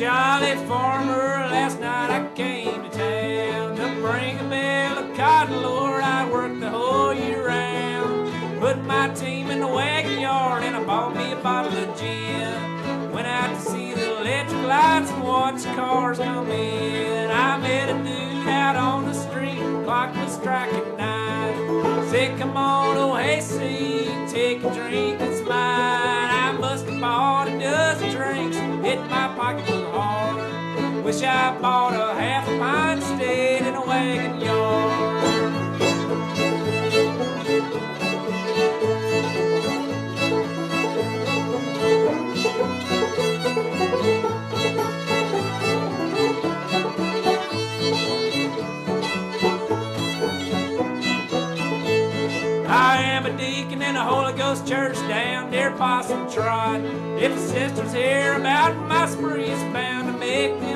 jolly farmer, last night I came to town to bring a bale of cotton, Lord. I worked the whole year round. Put my team in the wagon yard and I bought me a bottle of gin. Went out to see the electric lights and watch cars come in. I met a dude out on the street, clock was striking nine. Said, come on, oh hey, see, take a drink, it's mine. I must have bought a dozen drinks, hit my. Wish I bought a half a pint, stayed in a wagon yard. I am a deacon in a Holy Ghost church down near Possum Trot. If the sisters hear about my spree, it's bound to make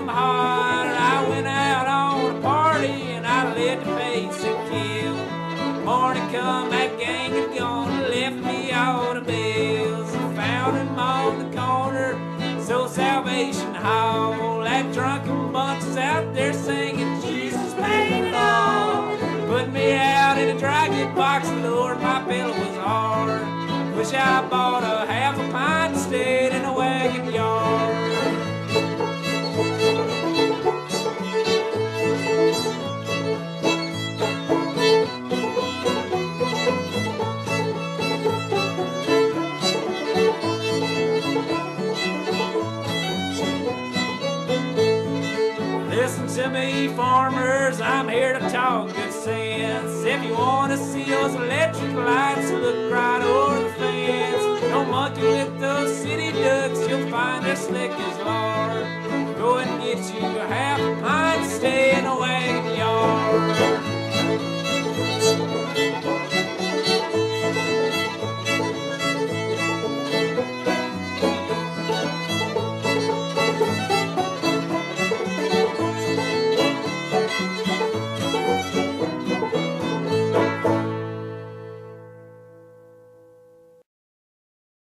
Come, that gang had gone and left me all the bills. I found him on the corner, so Salvation Hall. That drunken bunch is out there singing, Jesus paid it all. Put me out in a dry goods box, Lord, my pillow was hard. Wish I bought a to me, farmers, I'm here to talk good sense. If you want to see those electric lights, look right over the fence. Don't monkey with those city ducks, you'll find they're slick as lard.